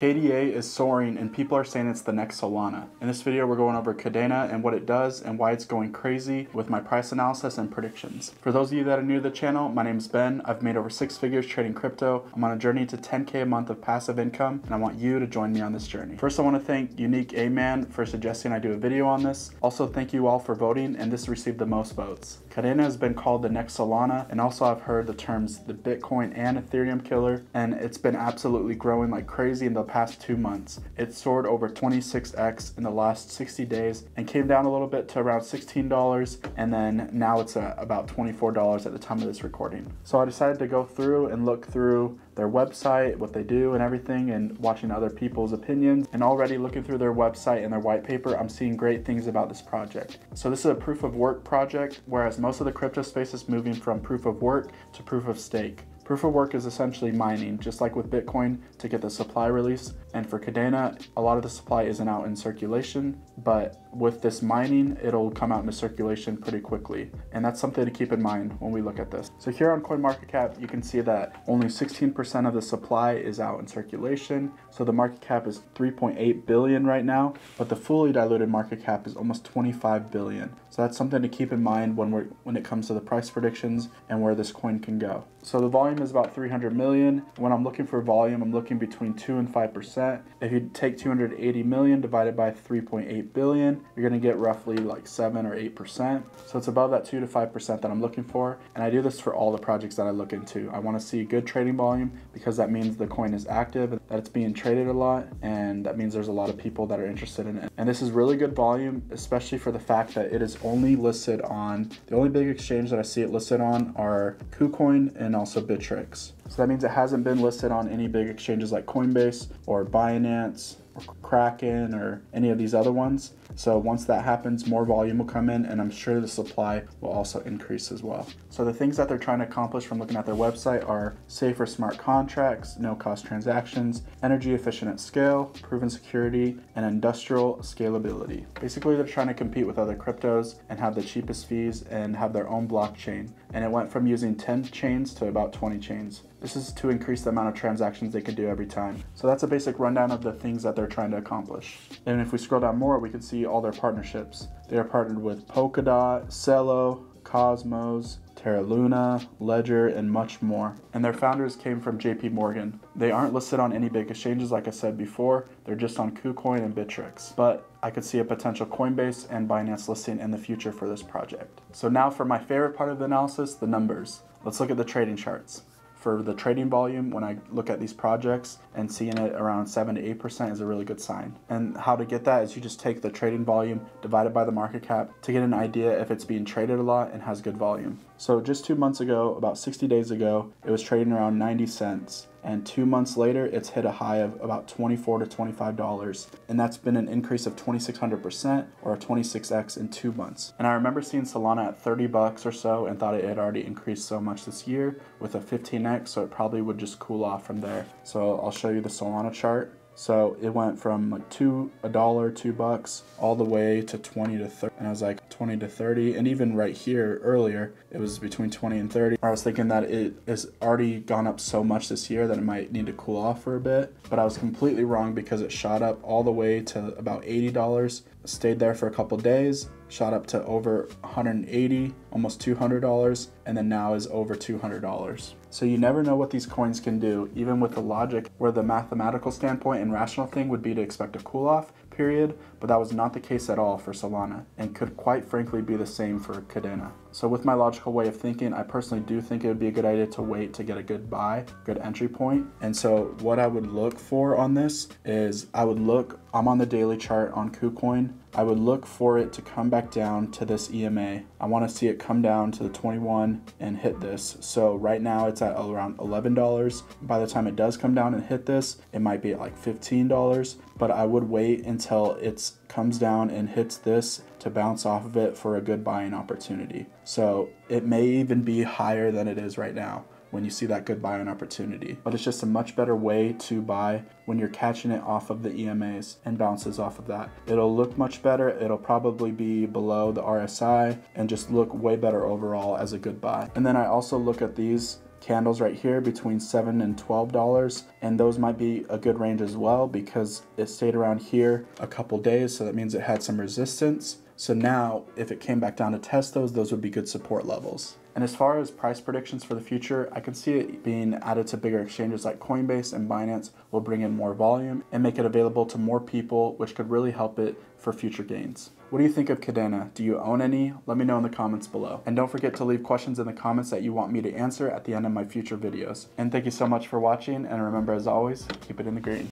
KDA is soaring and people are saying it's the next Solana. In this video, we're going over Kadena and what it does and why it's going crazy with my price analysis and predictions. For those of you that are new to the channel, my name is Ben. I've made over six figures trading crypto. I'm on a journey to 10K a month of passive income and I want you to join me on this journey. First, I want to thank Unique A-Man for suggesting I do a video on this. Also, thank you all for voting and this received the most votes. Kadena has been called the next Solana and also I've heard the terms the Bitcoin and Ethereum killer and it's been absolutely growing like crazy in the past two months. It soared over 26x in the last 60 days and came down a little bit to around $16 and then now it's uh, about $24 at the time of this recording. So I decided to go through and look through their website, what they do and everything and watching other people's opinions and already looking through their website and their white paper, I'm seeing great things about this project. So this is a proof of work project, whereas most of the crypto space is moving from proof of work to proof of stake. Proof of work is essentially mining, just like with Bitcoin, to get the supply release. And for Kadena, a lot of the supply isn't out in circulation, but with this mining, it'll come out into circulation pretty quickly. And that's something to keep in mind when we look at this. So here on CoinMarketCap, you can see that only 16% of the supply is out in circulation. So the market cap is 3.8 billion right now, but the fully diluted market cap is almost 25 billion. So that's something to keep in mind when we're when it comes to the price predictions and where this coin can go. So the volume is about 300 million. When I'm looking for volume, I'm looking between 2 and 5%. If you take 280 million divided by 3.8 billion, you're going to get roughly like 7 or 8%. So it's above that 2 to 5% that I'm looking for. And I do this for all the projects that I look into. I want to see good trading volume because that means the coin is active, and that it's being traded a lot, and that means there's a lot of people that are interested in it. And this is really good volume, especially for the fact that it is only listed on, the only big exchange that I see it listed on are KuCoin and also Bittrex. So that means it hasn't been listed on any big exchanges like Coinbase or Binance Kraken or any of these other ones. So once that happens, more volume will come in and I'm sure the supply will also increase as well. So the things that they're trying to accomplish from looking at their website are safer smart contracts, no cost transactions, energy efficient at scale, proven security, and industrial scalability. Basically, they're trying to compete with other cryptos and have the cheapest fees and have their own blockchain. And it went from using 10 chains to about 20 chains. This is to increase the amount of transactions they can do every time. So that's a basic rundown of the things that they're trying to accomplish. And if we scroll down more, we can see all their partnerships. They are partnered with Polkadot, Celo, Cosmos, Terra Luna, Ledger, and much more. And their founders came from JP Morgan. They aren't listed on any big exchanges like I said before, they're just on KuCoin and Bittrex. But I could see a potential Coinbase and Binance listing in the future for this project. So now for my favorite part of the analysis, the numbers. Let's look at the trading charts for the trading volume when I look at these projects and seeing it around 7 to 8% is a really good sign. And how to get that is you just take the trading volume divided by the market cap to get an idea if it's being traded a lot and has good volume. So just two months ago, about 60 days ago, it was trading around 90 cents and two months later it's hit a high of about 24 to 25 dollars. And that's been an increase of 2600 percent or a 26x in two months. And i remember seeing solana at 30 bucks or so and thought it had already increased so much this year with a 15x so it probably would just cool off from there. So i'll show you the solana chart so it went from like two, a dollar, two bucks, all the way to 20 to 30. And I was like 20 to 30. And even right here earlier, it was between 20 and 30. I was thinking that it has already gone up so much this year that it might need to cool off for a bit. But I was completely wrong because it shot up all the way to about $80 stayed there for a couple days, shot up to over 180, almost $200, and then now is over $200. So you never know what these coins can do, even with the logic where the mathematical standpoint and rational thing would be to expect a cool off period, but that was not the case at all for Solana, and could quite frankly be the same for Kadena. So with my logical way of thinking, I personally do think it would be a good idea to wait to get a good buy, good entry point. And so what I would look for on this is I would look, I'm on the daily chart on KuCoin. I would look for it to come back down to this EMA. I want to see it come down to the 21 and hit this. So right now it's at around $11. By the time it does come down and hit this, it might be at like $15, but I would wait until it comes down and hits this to bounce off of it for a good buying opportunity. So it may even be higher than it is right now when you see that good buying opportunity. But it's just a much better way to buy when you're catching it off of the EMAs and bounces off of that. It'll look much better. It'll probably be below the RSI and just look way better overall as a good buy. And then I also look at these candles right here between 7 and $12 and those might be a good range as well because it stayed around here a couple days so that means it had some resistance. So now if it came back down to test those, those would be good support levels. And as far as price predictions for the future, I can see it being added to bigger exchanges like Coinbase and Binance will bring in more volume and make it available to more people, which could really help it for future gains. What do you think of Kadena? Do you own any? Let me know in the comments below. And don't forget to leave questions in the comments that you want me to answer at the end of my future videos. And thank you so much for watching, and remember as always, keep it in the green.